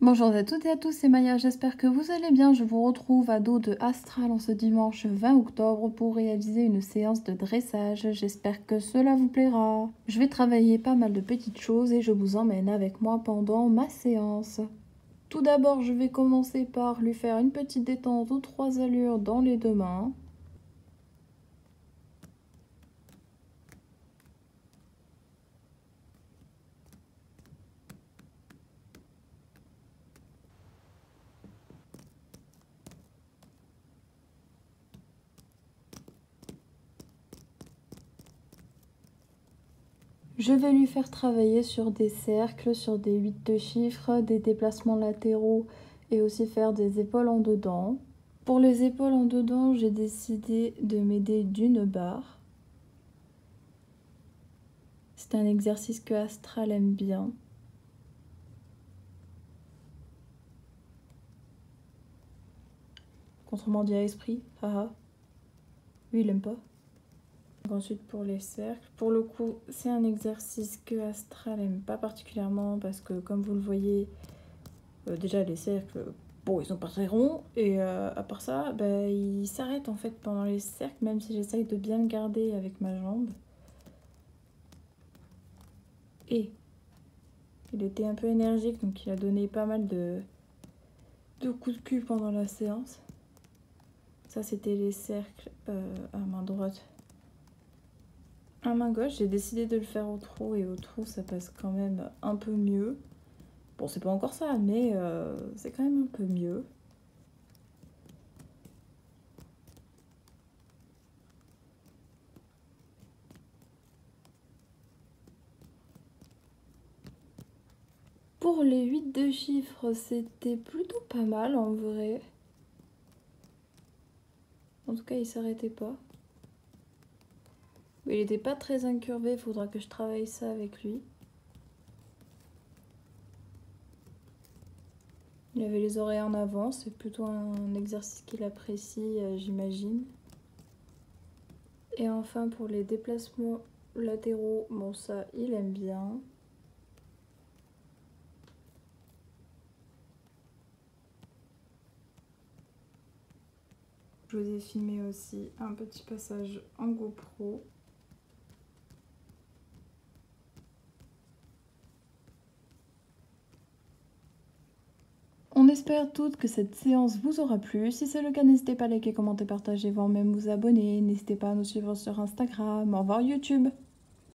Bonjour à toutes et à tous, c'est Maya, j'espère que vous allez bien. Je vous retrouve à dos de Astral en ce dimanche 20 octobre pour réaliser une séance de dressage. J'espère que cela vous plaira. Je vais travailler pas mal de petites choses et je vous emmène avec moi pendant ma séance. Tout d'abord, je vais commencer par lui faire une petite détente aux trois allures dans les deux mains. Je vais lui faire travailler sur des cercles, sur des 8 de chiffres, des déplacements latéraux et aussi faire des épaules en dedans. Pour les épaules en dedans, j'ai décidé de m'aider d'une barre. C'est un exercice que Astral aime bien. Contrairement dit à Esprit, haha. Lui, il aime pas. Ensuite pour les cercles, pour le coup c'est un exercice que Astral n'aime pas particulièrement parce que comme vous le voyez, euh, déjà les cercles, bon ils sont pas très ronds et euh, à part ça, bah, il s'arrête en fait pendant les cercles même si j'essaye de bien le garder avec ma jambe. Et il était un peu énergique donc il a donné pas mal de, de coups de cul pendant la séance. Ça c'était les cercles euh, à main droite main gauche, j'ai décidé de le faire au trou et au trou ça passe quand même un peu mieux. Bon, c'est pas encore ça, mais euh, c'est quand même un peu mieux. Pour les 8 de chiffres, c'était plutôt pas mal en vrai. En tout cas, il s'arrêtait pas. Il n'était pas très incurvé, il faudra que je travaille ça avec lui. Il avait les oreilles en avant, c'est plutôt un exercice qu'il apprécie, euh, j'imagine. Et enfin pour les déplacements latéraux, bon ça il aime bien. Je vous ai filmé aussi un petit passage en GoPro. On espère toutes que cette séance vous aura plu. Si c'est le cas, n'hésitez pas à liker, commenter, partager, voire même vous abonner. N'hésitez pas à nous suivre sur Instagram. Au revoir YouTube